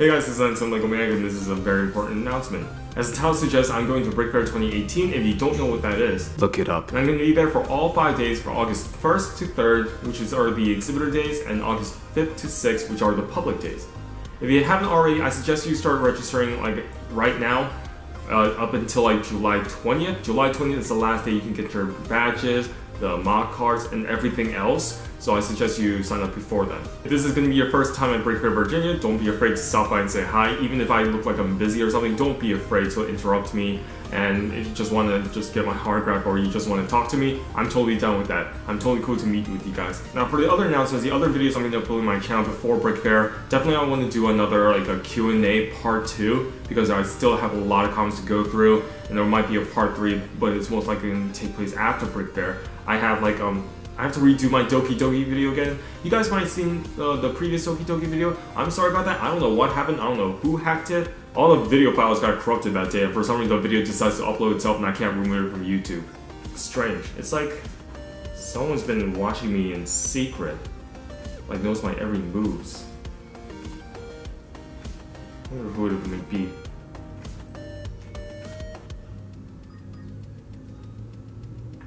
Hey guys, this is Anson Lego Mag and this is a very important announcement. As the title suggests, I'm going to BrickFair 2018. If you don't know what that is, look it up. And I'm going to be there for all five days for August 1st to 3rd, which is are the exhibitor days, and August 5th to 6th, which are the public days. If you haven't already, I suggest you start registering like right now, uh, up until like July 20th. July 20th is the last day you can get your badges, the MOC cards, and everything else. So I suggest you sign up before then. If this is going to be your first time at Fair, Virginia, don't be afraid to stop by and say hi. Even if I look like I'm busy or something, don't be afraid to interrupt me. And if you just want to just get my hard autograph or you just want to talk to me, I'm totally down with that. I'm totally cool to meet with you guys. Now for the other announcements, the other videos I'm going to upload on my channel before BrickFair, definitely I want to do another like a Q&A part 2 because I still have a lot of comments to go through and there might be a part 3 but it's most likely going to take place after BrickFair. I have like um I have to redo my Doki Doki video again. You guys might have seen uh, the previous Doki Doki video. I'm sorry about that. I don't know what happened. I don't know who hacked it. All the video files got corrupted that day, and for some reason the video decides to upload itself and I can't remove it from YouTube. Strange. It's like someone's been watching me in secret. Like knows my every moves. I wonder who it would be.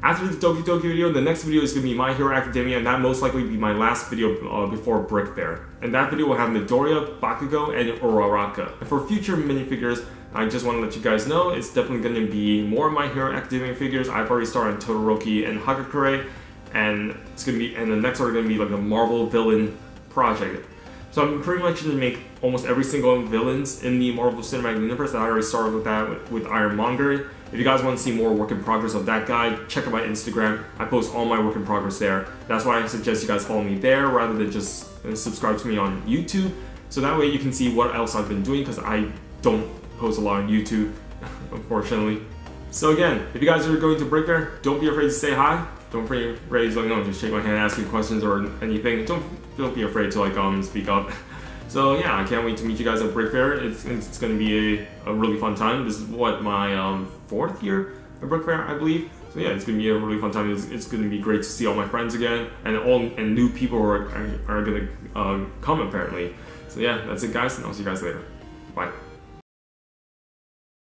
After the Doki Doki video, the next video is going to be My Hero Academia, and that most likely be my last video uh, before BrickFair. And that video will have Midoriya, Bakugo, and Uraraka. And for future minifigures, I just want to let you guys know, it's definitely going to be more My Hero Academia figures. I've already started on Todoroki and Hagakure, and it's going to be, and the next one are going to be like a Marvel villain project. So I'm pretty much to make almost every single villains in the Marvel Cinematic Universe. That I already started with that with, Iron Monger. If you guys want to see more work in progress of that guy, check out my Instagram. I post all my work in progress there. That's why I suggest you guys follow me there rather than just uh, subscribe to me on YouTube. So that way you can see what else I've been doing because I don't post a lot on YouTube, unfortunately. So again, if you guys are going to Fair, don't be afraid to say hi. Don't be afraid to like, no, just shake my hand, ask me questions or anything. Don't don't be afraid to like um speak up. So yeah, I can't wait to meet you guys at BrickFair. It's, it's going to be a, a, really fun time. This is what my um, fourth year at BrickFair, I believe. So yeah, it's going to be a really fun time. It's, it's going to be great to see all my friends again, and all and new people are are, are going to uh, come apparently. So yeah, that's it, guys, and I'll see you guys later. Bye.